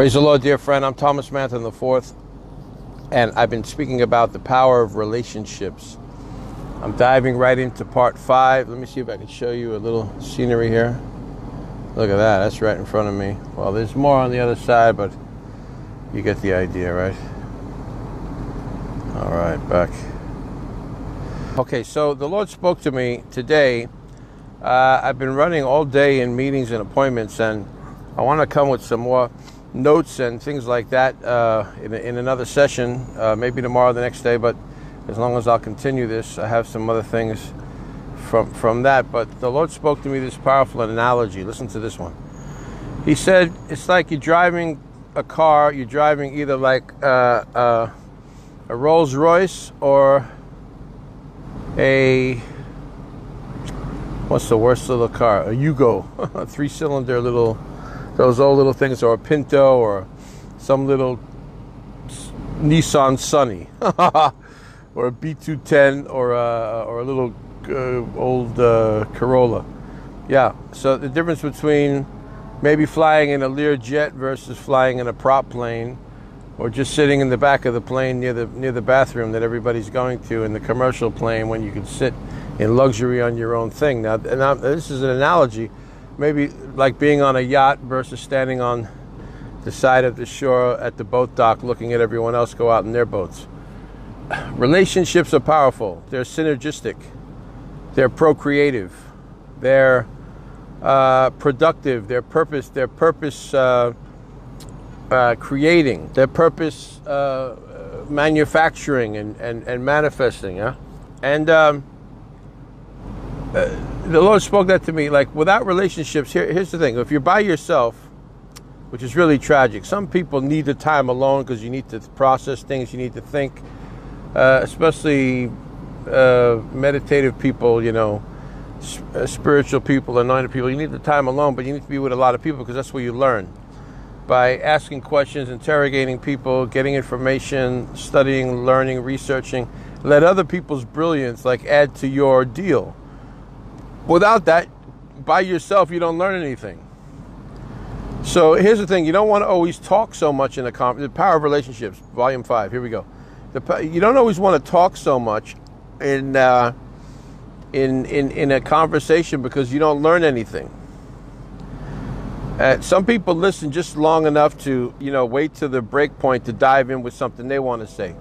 Praise the Lord, dear friend. I'm Thomas Manton IV, and I've been speaking about the power of relationships. I'm diving right into part five. Let me see if I can show you a little scenery here. Look at that, that's right in front of me. Well, there's more on the other side, but you get the idea, right? All right, back. Okay, so the Lord spoke to me today. Uh, I've been running all day in meetings and appointments, and I want to come with some more notes and things like that uh, in, in, another session, uh, maybe tomorrow, the next day. But as long as I'll continue this, I have some other things from from that. But the Lord spoke to me this powerful analogy. Listen to this one. He said, "It's like you're driving a car. You're driving either like uh, uh a Rolls Royce or a what's the worst little car? A Yugo, a three-cylinder little." Those old little things, or a Pinto, or some little Nissan Sunny, or a B210, or a, or a little uh, old uh, Corolla. Yeah, so the difference between maybe flying in a Learjet versus flying in a prop plane, or just sitting in the back of the plane near the near the bathroom that everybody's going to in the commercial plane when you can sit in luxury on your own thing. Now this is an analogy maybe like being on a yacht versus standing on the side of the shore at the boat dock looking at everyone else go out in their boats. Relationships are powerful, they're synergistic, they're procreative, they're uh, productive, they're purpose, they're purpose uh, uh, creating, their purpose uh, manufacturing and, and, and manifesting. Yeah? And um, uh, the Lord spoke that to me. Like without relationships, here, here's the thing: if you're by yourself, which is really tragic, some people need the time alone because you need to process things, you need to think. Uh, especially uh, meditative people, you know, uh, spiritual people, anointed people. You need the time alone, but you need to be with a lot of people because that's where you learn. By asking questions, interrogating people, getting information, studying, learning, researching, let other people's brilliance like add to your deal Without that, by yourself, you don't learn anything. So here's the thing: you don't want to always talk so much in a conversation. The power of relationships, volume five. Here we go. The, you don't always want to talk so much in uh, in in in a conversation because you don't learn anything. Uh, some people listen just long enough to you know wait to the break point to dive in with something they want to say.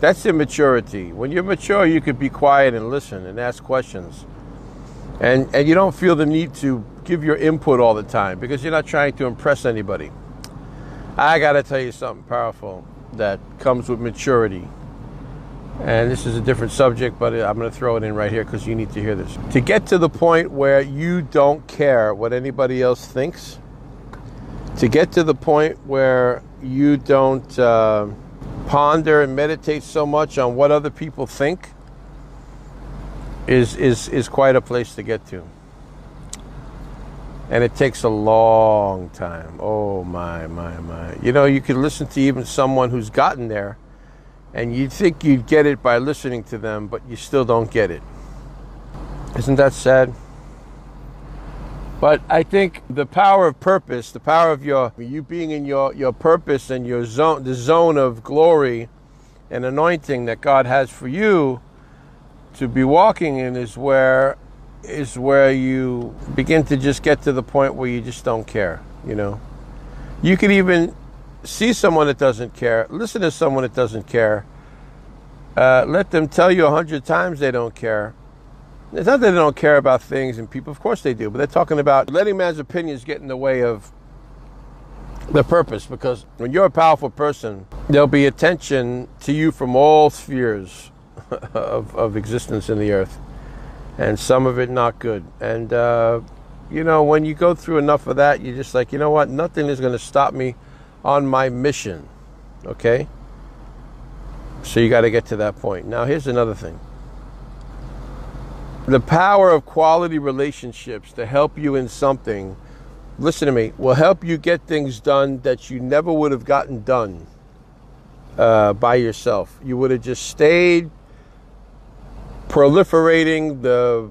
That's immaturity. When you're mature, you could be quiet and listen and ask questions and and you don't feel the need to give your input all the time because you're not trying to impress anybody. I got to tell you something powerful that comes with maturity. And this is a different subject, but I'm going to throw it in right here because you need to hear this. To get to the point where you don't care what anybody else thinks, to get to the point where you don't uh, ponder and meditate so much on what other people think, is, is, is quite a place to get to. And it takes a long time. Oh, my, my, my. You know, you could listen to even someone who's gotten there, and you'd think you'd get it by listening to them, but you still don't get it. Isn't that sad? But I think the power of purpose, the power of your you being in your, your purpose and your zone the zone of glory and anointing that God has for you to be walking in is where is where you begin to just get to the point where you just don't care, you know. You can even see someone that doesn't care, listen to someone that doesn't care, uh, let them tell you a hundred times they don't care. It's not that they don't care about things and people, of course they do, but they're talking about letting man's opinions get in the way of the purpose because when you're a powerful person, there'll be attention to you from all spheres of, of existence in the earth, and some of it not good. And, uh, you know, when you go through enough of that, you're just like, you know what? Nothing is going to stop me on my mission. Okay? So you got to get to that point. Now, here's another thing the power of quality relationships to help you in something, listen to me, will help you get things done that you never would have gotten done uh, by yourself. You would have just stayed proliferating the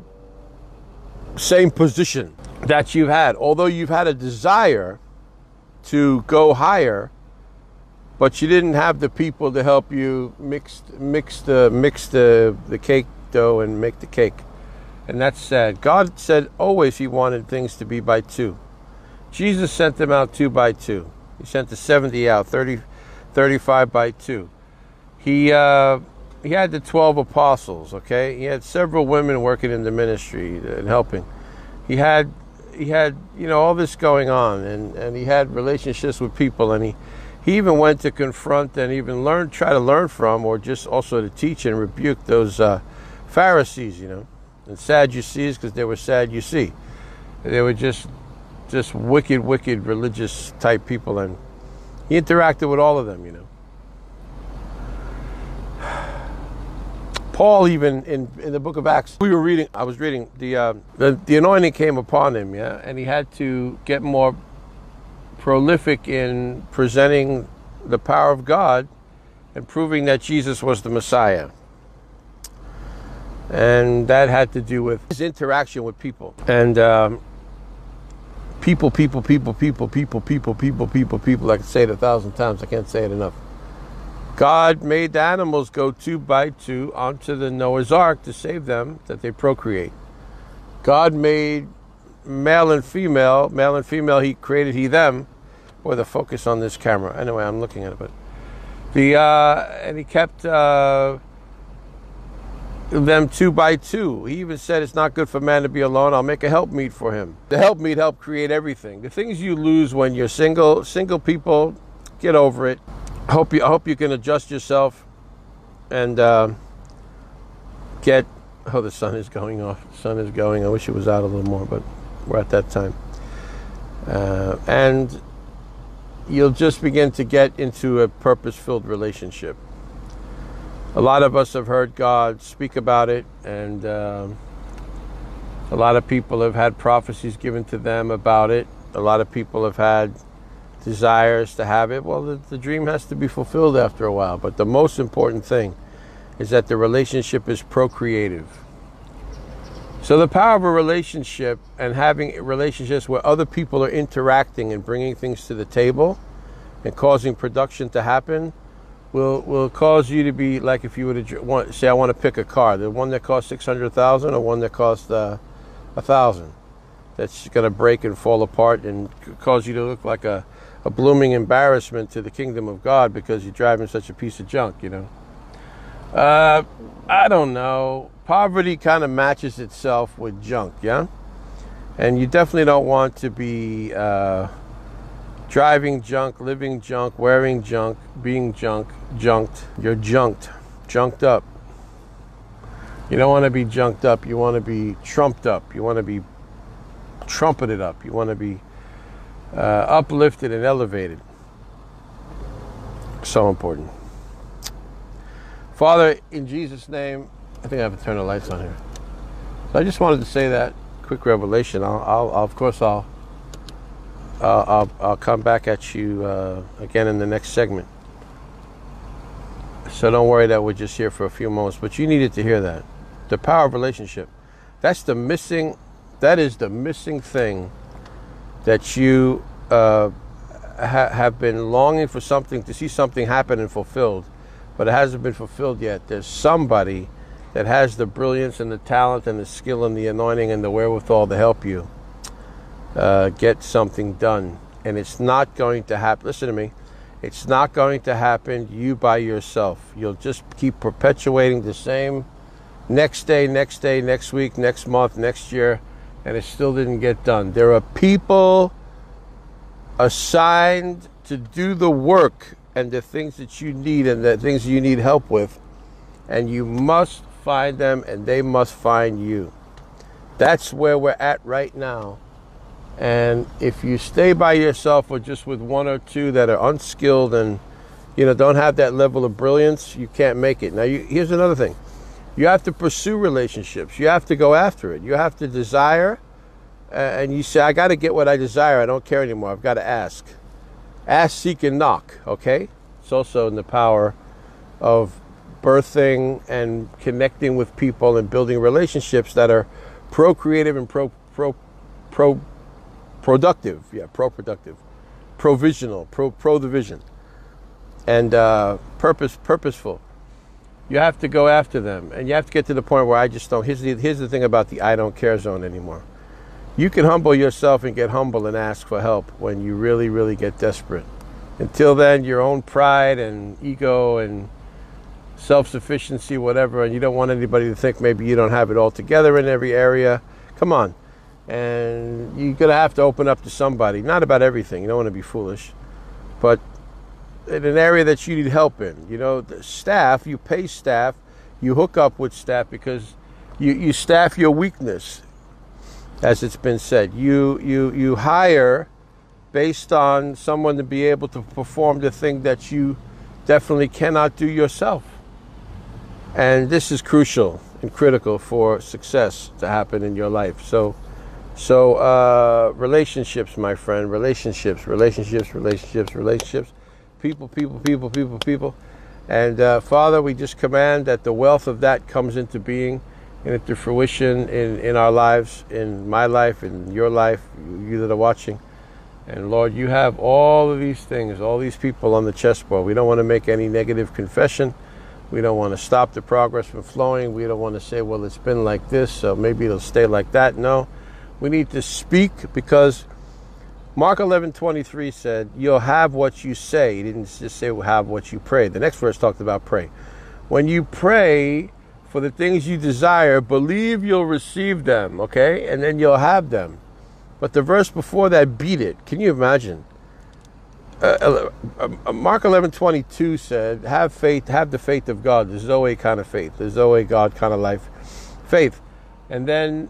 same position that you've had. Although you've had a desire to go higher, but you didn't have the people to help you mix mix the mix the the cake dough and make the cake. And that's sad. God said always he wanted things to be by two. Jesus sent them out two by two. He sent the 70 out, 30, 35 by two. He, uh, he had the 12 apostles, okay? He had several women working in the ministry and helping. He had, he had, you know, all this going on and, and he had relationships with people and he, he even went to confront and even learn, try to learn from or just also to teach and rebuke those uh, Pharisees, you know, and Sadducees because they were sad, you see. They were just just wicked, wicked religious type people, and he interacted with all of them, you know. Paul, even in, in the book of Acts, we were reading, I was reading, the, uh, the, the anointing came upon him, yeah, and he had to get more prolific in presenting the power of God and proving that Jesus was the Messiah. And that had to do with his interaction with people. And um, people, people, people, people, people, people, people, people, people. I can say it a thousand times. I can't say it enough. God made the animals go two by two onto the Noah's Ark to save them, that they procreate. God made male and female, male and female, He created He them, or the focus on this camera. Anyway, I'm looking at it, but the uh, and He kept uh, them two by two. He even said it's not good for man to be alone. I'll make a helpmeet for him. The helpmeet help create everything. The things you lose when you're single, single people, get over it. Hope you, I hope you can adjust yourself and uh, get. Oh, the sun is going off. The sun is going. I wish it was out a little more, but we're at that time. Uh, and you'll just begin to get into a purpose-filled relationship a lot of us have heard God speak about it, and um, a lot of people have had prophecies given to them about it. A lot of people have had desires to have it. Well, the, the dream has to be fulfilled after a while. But the most important thing is that the relationship is procreative. So, the power of a relationship and having relationships where other people are interacting and bringing things to the table and causing production to happen will will cause you to be like if you were to want, say I want to pick a car, the one that costs six hundred thousand or one that costs uh, a thousand. That's going to break and fall apart and cause you to look like a, a blooming embarrassment to the kingdom of God because you're driving such a piece of junk, you know. Uh, I don't know. Poverty kind of matches itself with junk, yeah? And you definitely don't want to be uh, driving junk, living junk, wearing junk, being junk, junked. You're junked, junked up. You don't want to be junked up. You want to be trumped up. You want to be trumpeted up. You want to be uh, uplifted and elevated. So important. Father, in Jesus' name, I think I have to turn the lights on here. So I just wanted to say that quick revelation. I'll, I'll, I'll of course, I'll, I'll, I'll, come back at you uh, again in the next segment. So don't worry that we're just here for a few moments, but you needed to hear that. The power of relationship. That's the missing, that is the missing thing that you uh, ha- have been longing for something, to see something happen and fulfilled, but it hasn't been fulfilled yet. There's somebody that has the brilliance and the talent and the skill and the anointing and the wherewithal to help you uh, get something done. And it's not going to happen. Listen to me it's not going to happen you by yourself. You'll just keep perpetuating the same next day, next day, next week, next month, next year, and it still didn't get done. There are people assigned to do the work and the things that you need and the things you need help with, and you must find them and they must find you. That's where we're at right now. And if you stay by yourself or just with one or two that are unskilled and you know don't have that level of brilliance, you can't make it. Now, you, here's another thing: you have to pursue relationships. You have to go after it. You have to desire, and you say, "I got to get what I desire. I don't care anymore. I've got to ask, ask, seek, and knock." Okay, it's also in the power of birthing and connecting with people and building relationships that are procreative and pro pro pro productive. Yeah, pro productive. provisional, pro pro the vision, and uh, purpose purposeful. You have to go after them, and you have to get to the point where I just don't. Here's the here's the thing about the I don't care zone anymore. You can humble yourself and get humble and ask for help when you really really get desperate. Until then, your own pride and ego and self sufficiency, whatever, and you don't want anybody to think maybe you don't have it all together in every area. Come on. And you're going to have to open up to somebody. Not about everything, you don't want to be foolish, but in an area that you need help in. You know, the staff, you pay staff, you hook up with staff because you, you staff your weakness, as it's been said. You, you, you hire based on someone to be able to perform the thing that you definitely cannot do yourself. And this is crucial and critical for success to happen in your life. So, so uh, relationships, my friend, relationships, relationships, relationships, relationships, people, people, people, people, people. And uh, Father, we just command that the wealth of that comes into being and into fruition in, in our lives, in my life, in your life, you that are watching. And Lord, you have all of these things, all these people on the chessboard. We don't want to make any negative confession. We don't want to stop the progress from flowing. We don't want to say, well, it's been like this, so maybe it'll stay like that. No, we need to speak because Mark 11 23 said, You'll have what you say. He didn't just say, have what you pray. The next verse talked about pray. When you pray for the things you desire, believe you'll receive them, okay? And then you'll have them. But the verse before that beat it. Can you imagine? Uh, uh, uh, Mark 11, 22 said, have faith, have the faith of God, the Zoe kind of faith, the Zoe God kind of life faith. And then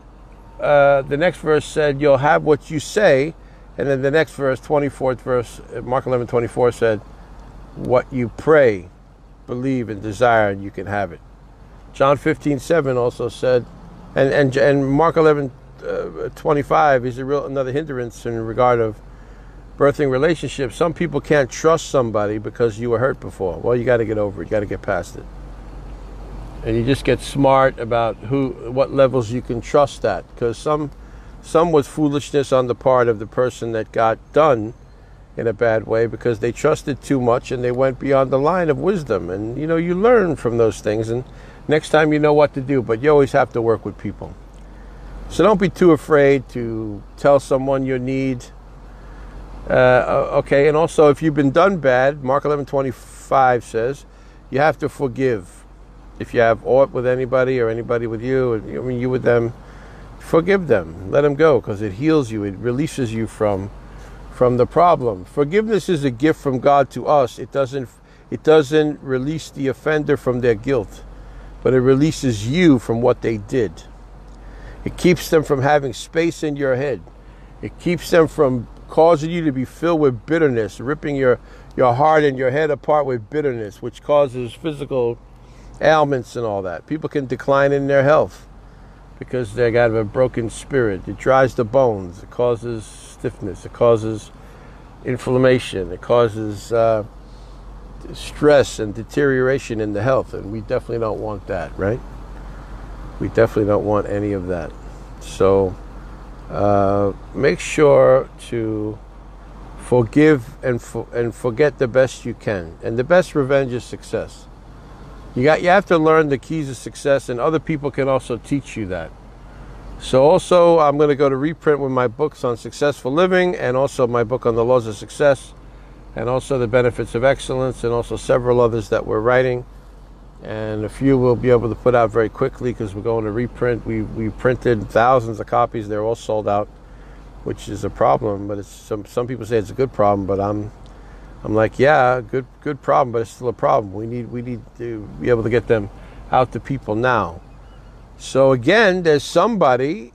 uh, the next verse said, you'll have what you say. And then the next verse, 24th verse, uh, Mark 11, 24 said, what you pray, believe, and desire, and you can have it. John 15, 7 also said, and, and, and Mark 11, uh, 25 is a real, another hindrance in regard of birthing relationships, some people can't trust somebody because you were hurt before. Well, you got to get over it. You got to get past it. And you just get smart about who, what levels you can trust at, because some, some was foolishness on the part of the person that got done in a bad way because they trusted too much and they went beyond the line of wisdom. And you know, you learn from those things, and next time you know what to do. But you always have to work with people. So don't be too afraid to tell someone your need uh, okay, and also if you've been done bad, Mark 11 25 says, you have to forgive. If you have aught with anybody or anybody with you, I mean, you with them, forgive them. Let them go because it heals you, it releases you from, from the problem. Forgiveness is a gift from God to us. It doesn't, it doesn't release the offender from their guilt, but it releases you from what they did. It keeps them from having space in your head. It keeps them from causing you to be filled with bitterness, ripping your, your heart and your head apart with bitterness, which causes physical ailments and all that. People can decline in their health because they got a broken spirit. It dries the bones, it causes stiffness, it causes inflammation, it causes uh, stress and deterioration in the health, and we definitely don't want that, right? We definitely don't want any of that. So, uh, make sure to forgive and for, and forget the best you can. And the best revenge is success. You got you have to learn the keys of success, and other people can also teach you that. So also, I'm going to go to reprint with my books on successful living, and also my book on the laws of success, and also the benefits of excellence, and also several others that we're writing and a few we'll be able to put out very quickly because we're going to reprint. We we printed thousands of copies; they're all sold out, which is a problem. But it's some some people say it's a good problem, but I'm I'm like, yeah, good good problem, but it's still a problem. We need we need to be able to get them out to people now. So again, there's somebody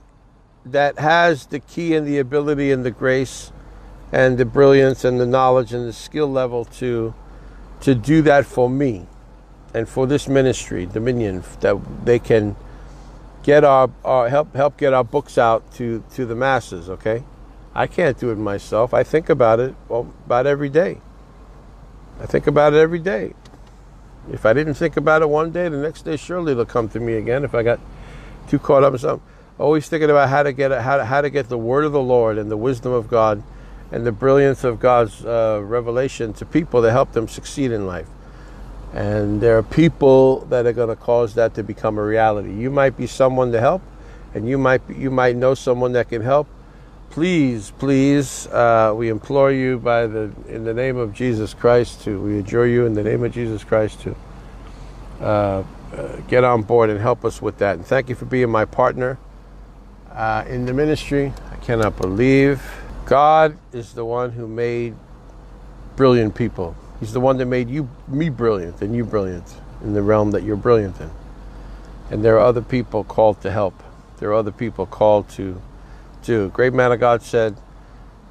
that has the key and the ability and the grace and the brilliance and the knowledge and the skill level to to do that for me and for this ministry, Dominion, that they can get our, our help help get our books out to to the masses. Okay, I can't do it myself. I think about it about every day. I think about it every day. If I didn't think about it one day, the next day surely it'll come to me again. If I got too caught up in something, always thinking about how to get how to, how to get the word of the Lord and the wisdom of God and the brilliance of God's uh, revelation to people to help them succeed in life. And there are people that are going to cause that to become a reality. You might be someone to help, and you might be, you might know someone that can help. Please, please, uh, we implore you by the in the name of Jesus Christ to we adjure you in the name of Jesus Christ to uh, uh, get on board and help us with that. And thank you for being my partner uh, in the ministry. I cannot believe God is the one who made brilliant people. He's the one that made you me brilliant and you brilliant in the realm that you're brilliant in. And there are other people called to help. There are other people called to do. Great man of God said,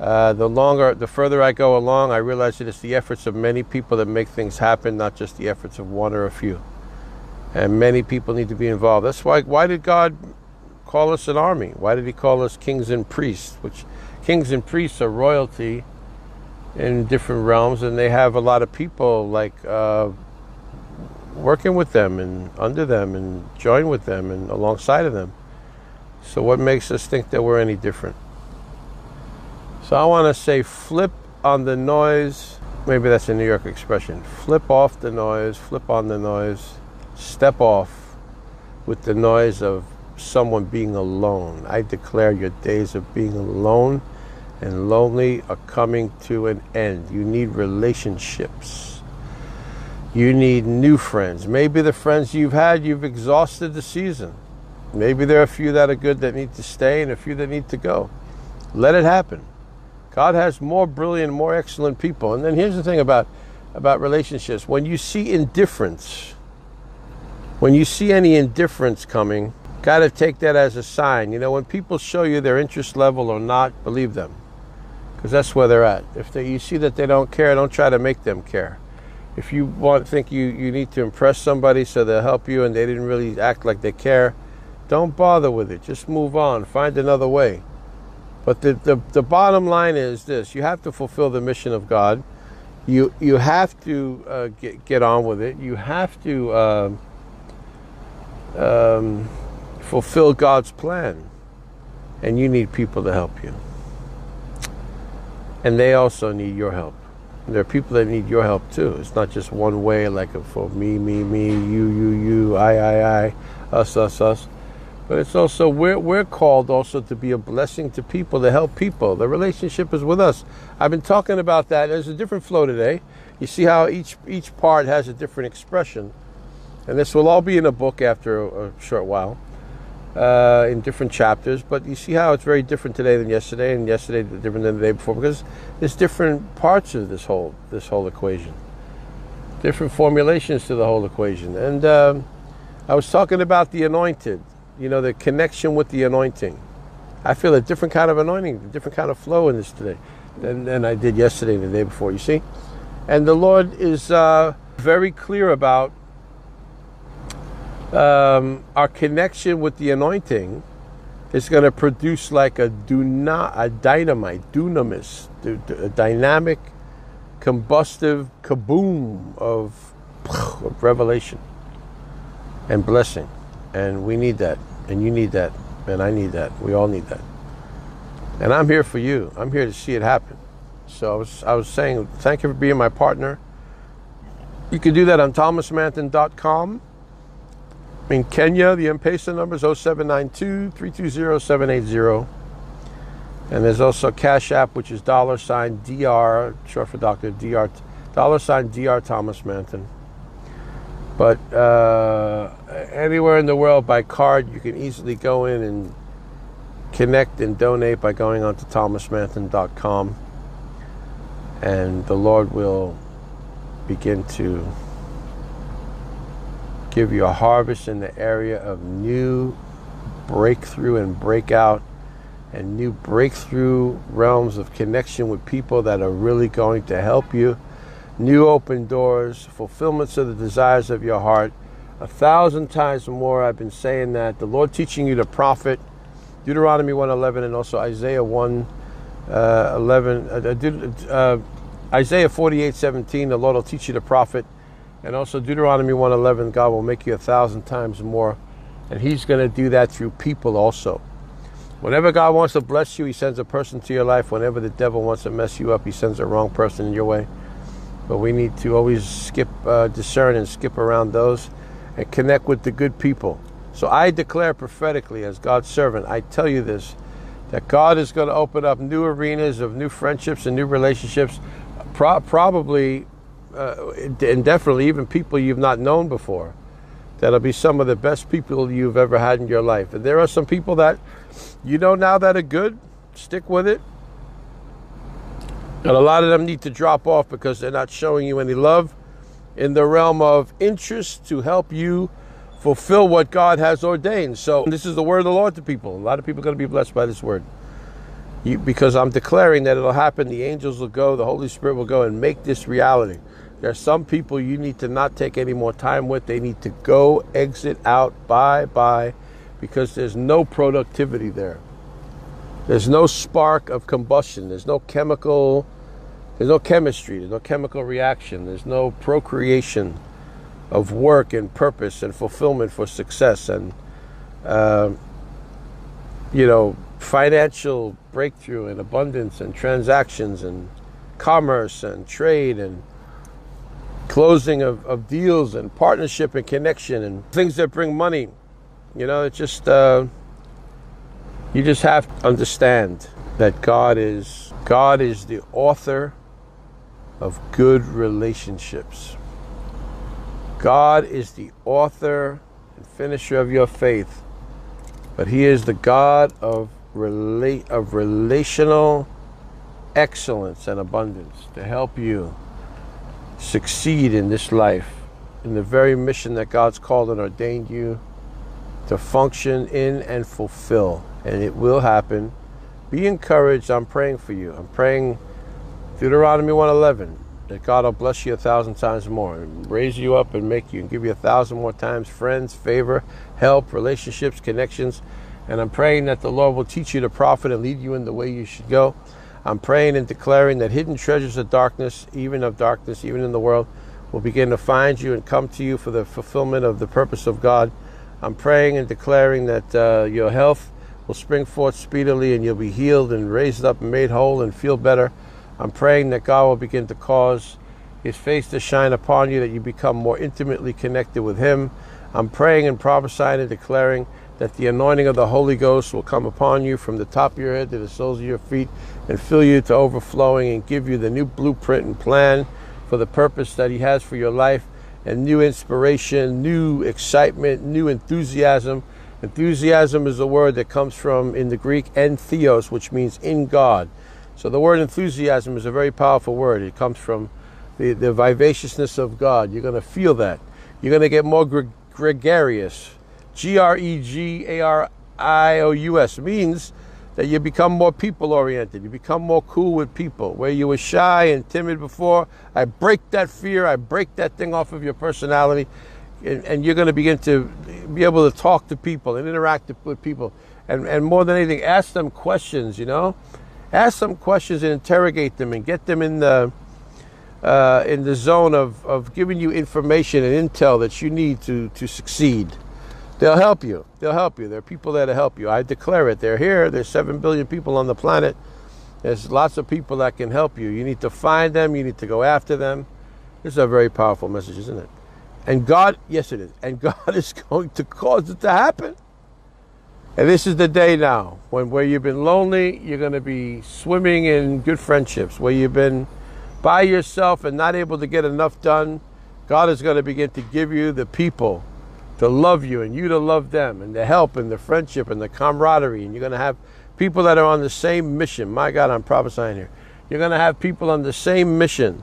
uh, the longer, the further I go along, I realize that it's the efforts of many people that make things happen, not just the efforts of one or a few. And many people need to be involved. That's why. Why did God call us an army? Why did He call us kings and priests? Which kings and priests are royalty in different realms, and they have a lot of people like uh, working with them and under them and join with them and alongside of them. So, what makes us think that we're any different? So, I want to say flip on the noise. Maybe that's a New York expression. Flip off the noise, flip on the noise, step off with the noise of someone being alone. I declare your days of being alone and lonely are coming to an end. You need relationships. You need new friends. Maybe the friends you've had, you've exhausted the season. Maybe there are a few that are good that need to stay and a few that need to go. Let it happen. God has more brilliant, more excellent people. And then here's the thing about, about relationships when you see indifference, when you see any indifference coming, got to take that as a sign. You know, when people show you their interest level or not, believe them because that's where they're at. If they, you see that they don't care, don't try to make them care. If you want think you, you need to impress somebody so they'll help you and they didn't really act like they care, don't bother with it. Just move on. Find another way. But the, the, the bottom line is this you have to fulfill the mission of God. You, you have to uh, get, get on with it. You have to uh, um, fulfill God's plan. And you need people to help you and they also need your help. There are people that need your help too. It's not just one way, like for me, me, me, you, you, you, I, I, I, us, us, us. But it's also we're we're called also to be a blessing to people, to help people. The relationship is with us. I've been talking about that. There's a different flow today. You see how each each part has a different expression, and this will all be in a book after a, a short while uh, in different chapters. But you see how it's very different today than yesterday, and yesterday different than the day before, because there's different parts of this whole this whole equation, different formulations to the whole equation. And um, I was talking about the anointed, you know, the connection with the anointing. I feel a different kind of anointing, a different kind of flow in this today than, than I did yesterday and the day before. You see, and the Lord is uh, very clear about um, our connection with the anointing is going to produce like a do not a dynamite, dunamis, a dynamic, combustive kaboom of, of revelation and blessing, and we need that, and you need that, and I need that. We all need that, and I'm here for you. I'm here to see it happen. So I was I was saying thank you for being my partner. You can do that on thomasmanton.com in Kenya, the M-Pesa number is 0792-320-780. And there's also Cash App, which is dollar sign DR, short for Dr. DR, dollar sign DR Thomas Manton. But uh, anywhere in the world by card, you can easily go in and connect and donate by going on to thomasmanton.com. And the Lord will begin to give you a harvest in the area of new breakthrough and breakout and new breakthrough realms of connection with people that are really going to help you. New open doors, fulfillments of the desires of your heart. A thousand times more, I've been saying that. The Lord teaching you to profit, Deuteronomy 111 and also Isaiah 1 uh, 11, uh, uh, Isaiah 48 17, the Lord will teach you to profit and also Deuteronomy 1:11, God will make you a thousand times more, and He's going to do that through people also. Whenever God wants to bless you, He sends a person to your life. Whenever the devil wants to mess you up, He sends a wrong person in your way. But we need to always skip, uh, discern, and skip around those and connect with the good people. So I declare prophetically, as God's servant, I tell you this that God is going to open up new arenas of new friendships and new relationships, pro- probably uh, and definitely even people you've not known before. That'll be some of the best people you've ever had in your life. And there are some people that you know now that are good, stick with it. And a lot of them need to drop off because they're not showing you any love in the realm of interest to help you fulfill what God has ordained. So this is the word of the Lord to people. A lot of people are going to be blessed by this word. You, because I'm declaring that it'll happen. The angels will go, the Holy Spirit will go and make this reality. There are some people you need to not take any more time with. They need to go, exit out, bye, bye, because there's no productivity there. There's no spark of combustion. There's no chemical, there's no chemistry. There's no chemical reaction. There's no procreation of work and purpose and fulfillment for success and, uh, you know, financial breakthrough and abundance and transactions and commerce and trade and closing of, of deals and partnership and connection and things that bring money. You know, it's just, uh, you just have to understand that God is, God is the author of good relationships. God is the author and finisher of your faith, but He is the God of, rela- of relational excellence and abundance to help you succeed in this life, in the very mission that God's called and ordained you to function in and fulfill. And it will happen. Be encouraged. I'm praying for you. I'm praying Deuteronomy 111 that God will bless you a thousand times more and raise you up and make you and give you a thousand more times friends, favor, help, relationships, connections. And I'm praying that the Lord will teach you to profit and lead you in the way you should go. I'm praying and declaring that hidden treasures of darkness, even of darkness, even in the world, will begin to find you and come to you for the fulfillment of the purpose of God. I'm praying and declaring that uh, your health will spring forth speedily and you'll be healed and raised up and made whole and feel better. I'm praying that God will begin to cause his face to shine upon you, that you become more intimately connected with him. I'm praying and prophesying and declaring that the anointing of the Holy Ghost will come upon you from the top of your head to the soles of your feet and fill you to overflowing and give you the new blueprint and plan for the purpose that He has for your life and new inspiration, new excitement, new enthusiasm. Enthusiasm is a word that comes from in the Greek entheos, which means in God. So the word enthusiasm is a very powerful word. It comes from the, the vivaciousness of God. You're going to feel that. You're going to get more gregarious G R E G A R I O U S means that you become more people oriented. You become more cool with people. Where you were shy and timid before, I break that fear, I break that thing off of your personality, and, and you're going to begin to be able to talk to people and interact with people. And, and more than anything, ask them questions, you know? Ask them questions and interrogate them and get them in the. Uh, in the zone of, of giving you information and intel that you need to, to succeed. They'll help you. They'll help you. There are people that will help you. I declare it. They're here. There's 7 billion people on the planet. There's lots of people that can help you. You need to find them. You need to go after them. This is a very powerful message, isn't it? And God, yes, it is. And God is going to cause it to happen. And this is the day now when where you've been lonely, you're going to be swimming in good friendships. Where you've been by yourself and not able to get enough done, God is going to begin to give you the people to love you and you to love them and the help and the friendship and the camaraderie. And you're going to have people that are on the same mission. My God, I'm prophesying here. You're going to have people on the same mission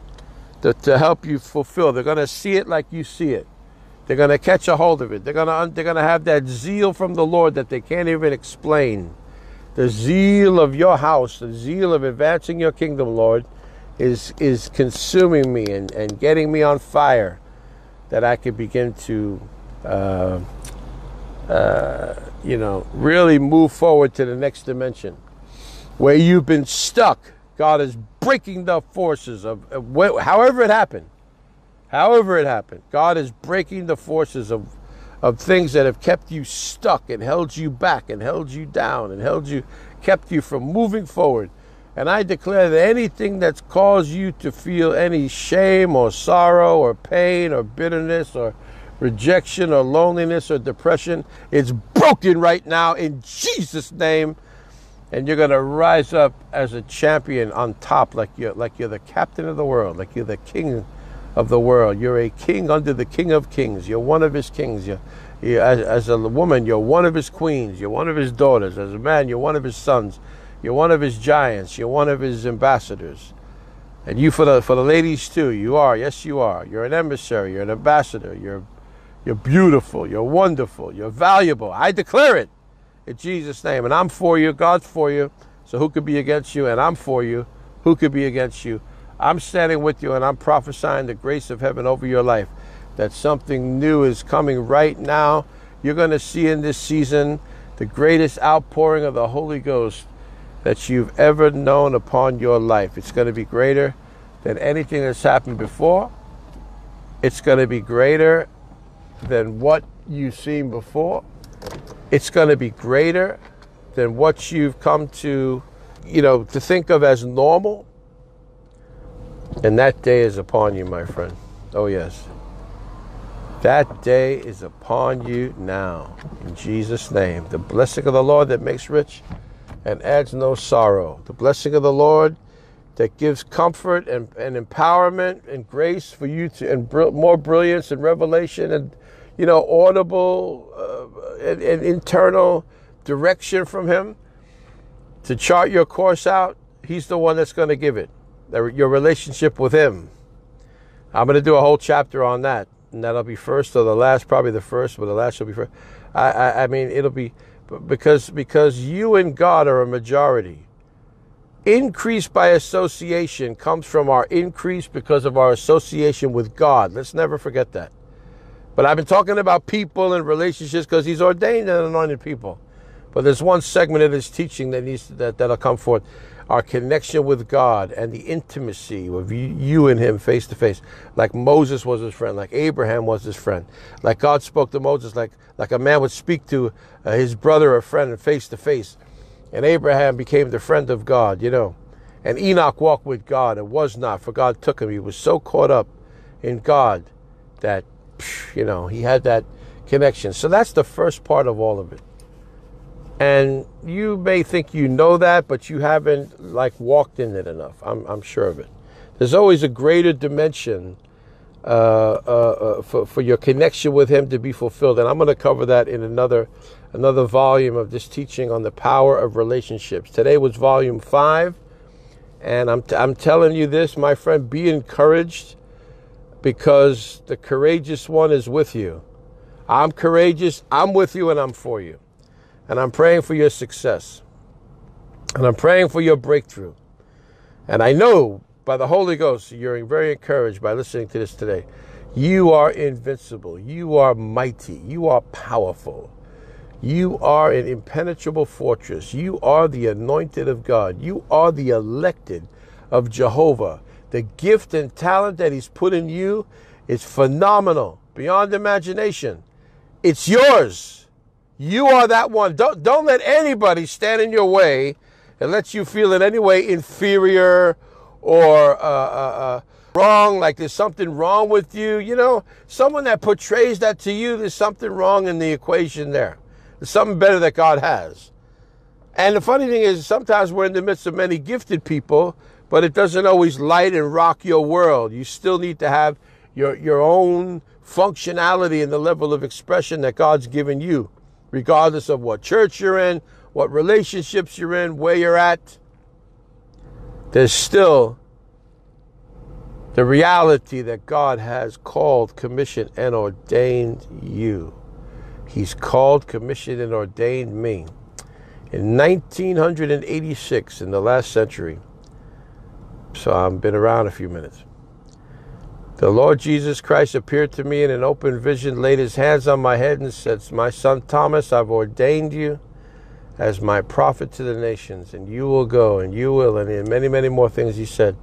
to, to help you fulfill. They're going to see it like you see it. They're going to catch a hold of it. They're going to, they're going to have that zeal from the Lord that they can't even explain. The zeal of your house, the zeal of advancing your kingdom, Lord, is, is consuming me and, and getting me on fire that I could begin to uh, uh, you know, really move forward to the next dimension. Where you've been stuck, God is breaking the forces of, of however it happened. However it happened, God is breaking the forces of, of things that have kept you stuck and held you back and held you down and held you, kept you from moving forward. And I declare that anything that's caused you to feel any shame or sorrow or pain or bitterness or rejection or loneliness or depression is broken right now in Jesus' name. And you're going to rise up as a champion on top, like you're, like you're the captain of the world, like you're the king of the world. You're a king under the King of Kings. You're one of his kings. You're, you're as, as a woman, you're one of his queens. You're one of his daughters. As a man, you're one of his sons. You're one of his giants. You're one of his ambassadors. And you for the for the ladies too. You are. Yes, you are. You're an emissary. You're an ambassador. You're you're beautiful. You're wonderful. You're valuable. I declare it in Jesus' name. And I'm for you. God's for you. So who could be against you? And I'm for you. Who could be against you? I'm standing with you and I'm prophesying the grace of heaven over your life that something new is coming right now. You're going to see in this season the greatest outpouring of the Holy Ghost that you've ever known upon your life. It's going to be greater than anything that's happened before. It's going to be greater than what you've seen before. It's going to be greater than what you've come to, you know, to think of as normal. And that day is upon you, my friend. Oh, yes. That day is upon you now. In Jesus' name. The blessing of the Lord that makes rich and adds no sorrow. The blessing of the Lord that gives comfort and, and empowerment and grace for you to, and br- more brilliance and revelation and you know, audible uh, and, and internal direction from Him to chart your course out, He's the one that's going to give it. Your relationship with Him. I'm going to do a whole chapter on that, and that'll be first or the last, probably the first, but the last will be first. I, I, I mean, it'll be because because you and God are a majority. Increase by association comes from our increase because of our association with God. Let's never forget that. But I've been talking about people and relationships because he's ordained and anointed people. But there's one segment of his teaching that needs to, that that'll come forth: our connection with God and the intimacy of you, and Him face to face, like Moses was his friend, like Abraham was his friend, like God spoke to Moses, like like a man would speak to uh, his brother or friend face to face, and Abraham became the friend of God, you know, and Enoch walked with God and was not, for God took him. He was so caught up in God that you know, he had that connection. So that's the first part of all of it. And you may think you know that, but you haven't like walked in it enough. I'm, I'm sure of it. There's always a greater dimension uh, uh, uh, for, for your connection with Him to be fulfilled. And I'm going to cover that in another another volume of this teaching on the power of relationships. Today was volume five, and I'm t- I'm telling you this, my friend. Be encouraged because the courageous one is with you. I'm courageous, I'm with you, and I'm for you. And I'm praying for your success. And I'm praying for your breakthrough. And I know by the Holy Ghost, you're very encouraged by listening to this today. You are invincible. You are mighty. You are powerful. You are an impenetrable fortress. You are the anointed of God. You are the elected of Jehovah. The gift and talent that He's put in you is phenomenal, beyond imagination. It's yours. You are that one. Don't, don't let anybody stand in your way and let you feel in any way inferior or uh, uh, uh, wrong, like there's something wrong with you. You know, someone that portrays that to you, there's something wrong in the equation there. There's something better that God has. And the funny thing is, sometimes we're in the midst of many gifted people but it doesn't always light and rock your world. You still need to have your, your own functionality and the level of expression that God's given you, regardless of what church you're in, what relationships you're in, where you're at. There's still the reality that God has called, commissioned, and ordained you. He's called, commissioned, and ordained me. In 1986, in the last century, so I've been around a few minutes. The Lord Jesus Christ appeared to me in an open vision, laid his hands on my head, and said, My son Thomas, I've ordained you as my prophet to the nations, and you will go, and you will, and many, many more things he said.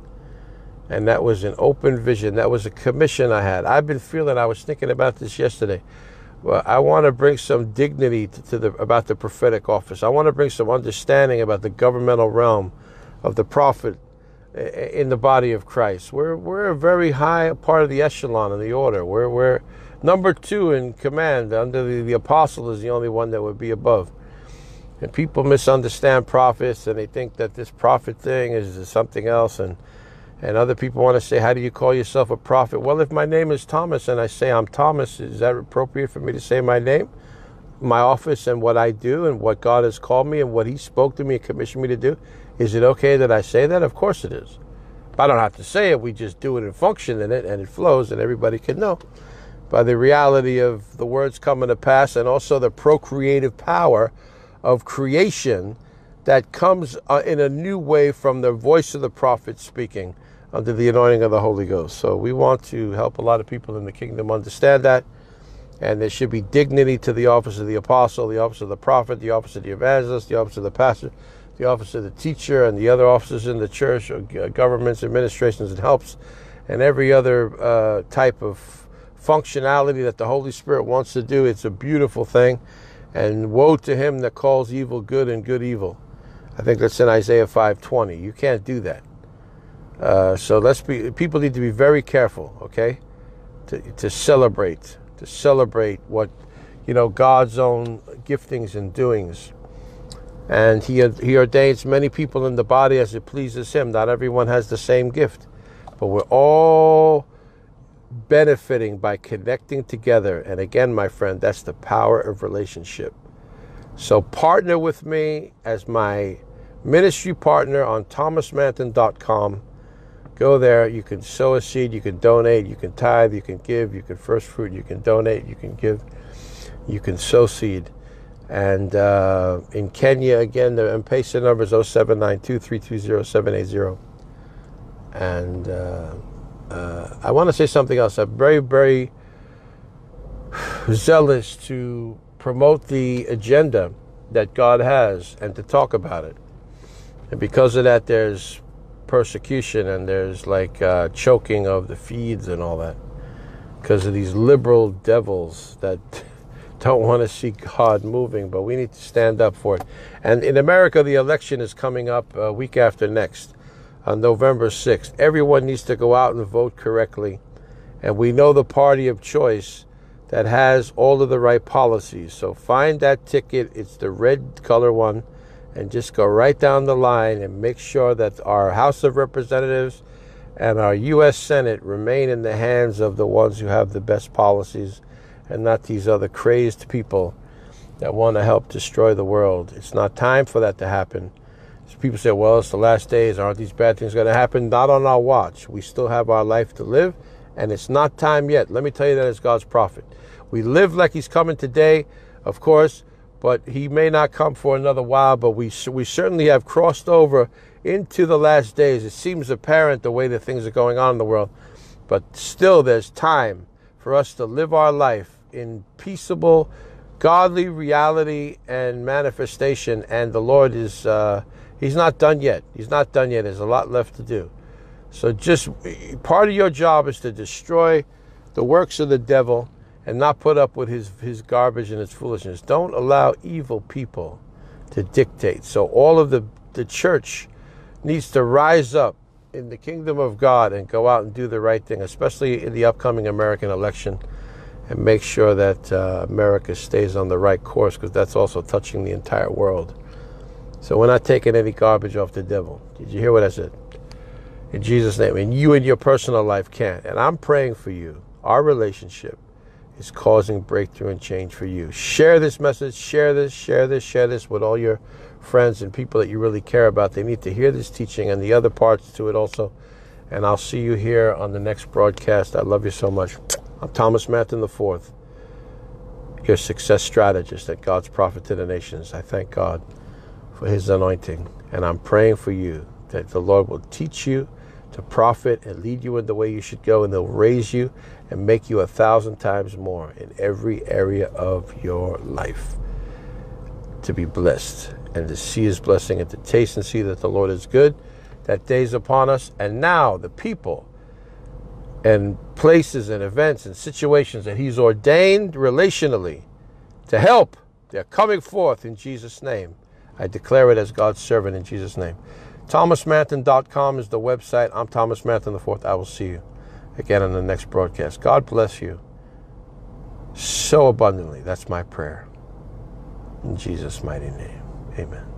And that was an open vision. That was a commission I had. I've been feeling, I was thinking about this yesterday. well, I want to bring some dignity to, the about the prophetic office. I want to bring some understanding about the governmental realm of the prophet in the body of Christ. We're we're a very high part of the echelon in the order. We're we're number two in command. Under the, the apostle is the only one that would be above. And people misunderstand prophets and they think that this prophet thing is something else and and other people want to say, How do you call yourself a prophet? Well, if my name is Thomas and I say I'm Thomas, is that appropriate for me to say my name, my office, and what I do, and what God has called me, and what He spoke to me and commissioned me to do? Is it okay that I say that? Of course it is. But I don't have to say it, we just do it and function in it, and it flows, and everybody can know. By the reality of the words coming to pass, and also the procreative power of creation that comes uh, in a new way from the voice of the prophet speaking under the anointing of the Holy Ghost. So we want to help a lot of people in the kingdom understand that. And there should be dignity to the office of the apostle, the office of the prophet, the office of the evangelist, the office of the pastor, the office of the teacher, and the other offices in the church, uh, governments, administrations, and helps, and every other uh, type of functionality that the Holy Spirit wants to do. It's a beautiful thing. And woe to him that calls evil good and good evil. I think that's in Isaiah 5:20. You can't do that. Uh, so let's be. People need to be very careful, okay, to to celebrate, to celebrate what, you know, God's own giftings and doings. And he he ordains many people in the body as it pleases him. Not everyone has the same gift, but we're all benefiting by connecting together. And again, my friend, that's the power of relationship. So partner with me as my ministry partner on thomasmanton.com Go there. You can sow a seed. You can donate. You can tithe. You can give. You can first fruit. You can donate. You can give. You can sow seed. And uh, in Kenya, again, the M-Pesa number is 0792 And uh, uh, I want to say something else. I'm very, very zealous to promote the agenda that God has and to talk about it. And because of that, there's persecution and there's like uh, choking of the feeds and all that because of these liberal devils that don't want to see God moving, but we need to stand up for it. And in America, the election is coming up a week after next, on November 6th. Everyone needs to go out and vote correctly. And we know the party of choice that has all of the right policies. So find that ticket. It's the red color one and just go right down the line and make sure that our House of Representatives and our U.S. Senate remain in the hands of the ones who have the best policies and not these other crazed people that want to help destroy the world. It's not time for that to happen. people say, well, it's the last days. Aren't these bad things going to happen? Not on our watch. We still have our life to live, and it's not time yet. Let me tell you that as God's prophet. We live like He's coming today, of course but he may not come for another while. But we we certainly have crossed over into the last days. It seems apparent the way that things are going on in the world, but still, there's time for us to live our life in peaceable, godly reality and manifestation. And the Lord is uh, He's not done yet. He's not done yet. There's a lot left to do. So just part of your job is to destroy the works of the devil and not put up with his, his garbage and his foolishness. Don't allow evil people to dictate. So all of the, the church needs to rise up in the kingdom of God and go out and do the right thing, especially in the upcoming American election, and make sure that uh, America stays on the right course because that's also touching the entire world. So we're not taking any garbage off the devil. Did you hear what I said? In Jesus' name. And you in your personal life can't. And I'm praying for you, our relationship is causing breakthrough and change for you. Share this message, share this, share this, share this with all your friends and people that you really care about. They need to hear this teaching and the other parts to it also. And I'll see you here on the next broadcast. I love you so much. I'm Thomas Manton IV, your success strategist at God's Prophet to the Nations. I thank God for his anointing. And I'm praying for you that the Lord will teach you to profit and lead you in the way you should go, and they'll raise you and make you a thousand times more in every area of your life to be blessed and to see his blessing and to taste and see that the Lord is good. That day's upon us. And now the people and places and events and situations that He's ordained relationally to help, they're coming forth in Jesus' name. I declare it as God's servant in Jesus' name. ThomasManton.com is the website. I'm Thomas Manton IV. I will see you again on the next broadcast. God bless you so abundantly. That's my prayer. In Jesus' mighty name. Amen.